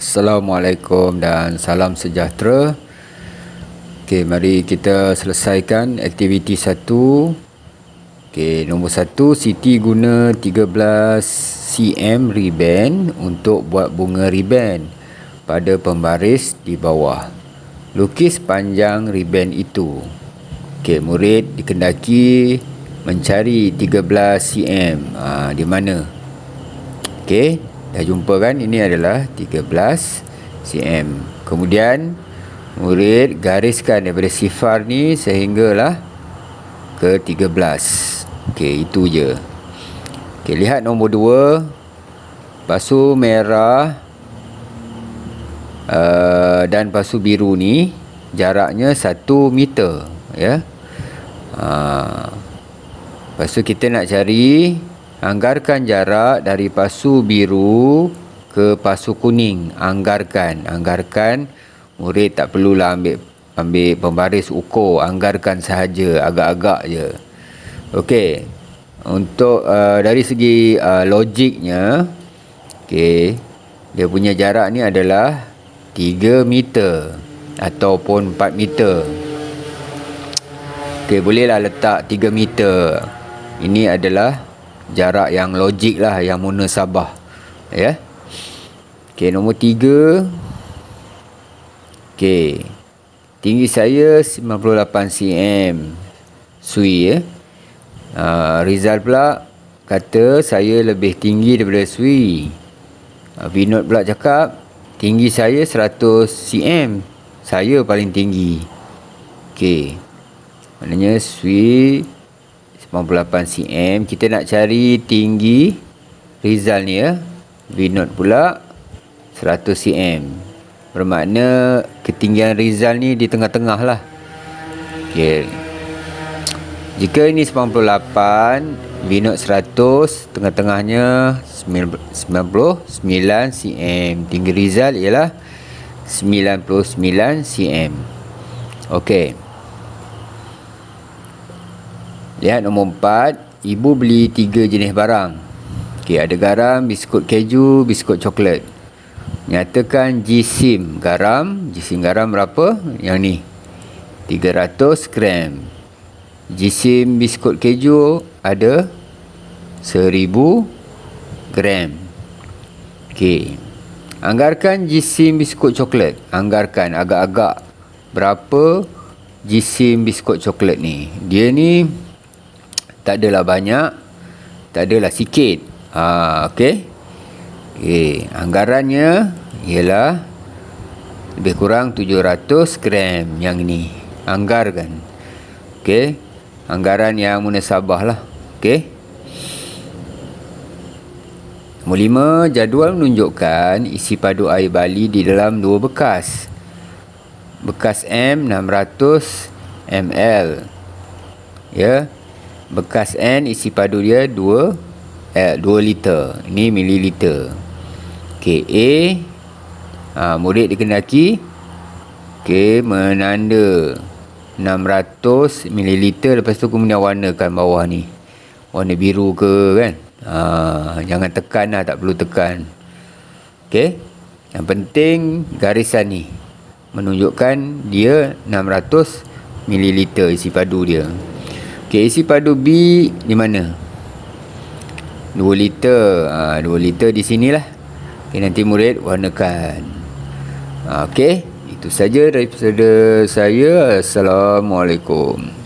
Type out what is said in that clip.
Assalamualaikum dan salam sejahtera. Okey, mari kita selesaikan aktiviti satu. Okey, nombor satu, Siti guna 13 cm ribbon untuk buat bunga ribbon pada pembaris di bawah. Lukis panjang ribbon itu. Okey, murid dikendaki mencari 13 cm. Ha, di mana? Okey, Dah jumpa kan ini adalah 13 cm. Kemudian murid gariskan daripada sifar ni sehinggalah ke 13. Okey, itu je. Okey, lihat nombor 2. Pasu merah uh, dan pasu biru ni jaraknya 1 meter, ya. Ha. Lepas tu kita nak cari Anggarkan jarak dari pasu biru ke pasu kuning. Anggarkan. Anggarkan. Murid tak perlulah ambil ambil pembaris ukur. Anggarkan sahaja. Agak-agak je. Okey. Untuk uh, dari segi uh, logiknya. Okey. Dia punya jarak ni adalah 3 meter. Ataupun 4 meter. Okey. Bolehlah letak 3 meter. Ini adalah jarak yang logik lah yang sabah, ya. Okey nombor tiga. Okey tinggi saya 98 cm. Sui ya. Uh, Rizal pula kata saya lebih tinggi daripada sui. Uh, Vinod pula cakap tinggi saya 100 cm. Saya paling tinggi. Okey maknanya sui 98 cm kita nak cari tinggi Rizal ni ya. Vinod pula 100 cm bermakna ketinggian Rizal ni di tengah-tengah lah. Okay. jika ini 98 Vinod 100 tengah-tengahnya 99 cm tinggi Rizal ialah 99 cm Okey. Lihat nombor empat Ibu beli tiga jenis barang. Okay, Ada garam, biskut keju, biskut coklat. Nyatakan jisim garam. Jisim garam berapa? Yang ni 300 gram. Jisim biskut keju ada 1000 gram. Okey Anggarkan jisim biskut coklat. Anggarkan agak-agak Berapa jisim biskut coklat ni. Dia ni tak adalah banyak tak adalah sikit. Ha, okey? Okey anggarannya ialah lebih kurang 700 gram yang ini. Anggarkan. Okey? Anggaran yang munasabah lah. Okey? Nombor lima, jadual menunjukkan isi padu air Bali di dalam dua bekas. Bekas M 600 ml. Ya bekas N isi padu dia 2 eh 2 liter. Ini mililiter. Okey A ha, murid dikendaki okey menanda 600 mililiter. Lepas tu kemudian warnakan bawah ni. Warna biru ke kan? Ha, jangan tekan lah tak perlu tekan. Okey yang penting garisan ni menunjukkan dia 600 mililiter isi padu dia Okey, isi padu B di mana? 2 liter. Ha, 2 liter di sinilah. Okey, nanti murid warnakan. Ha, Okey, itu saja daripada saya. Assalamualaikum.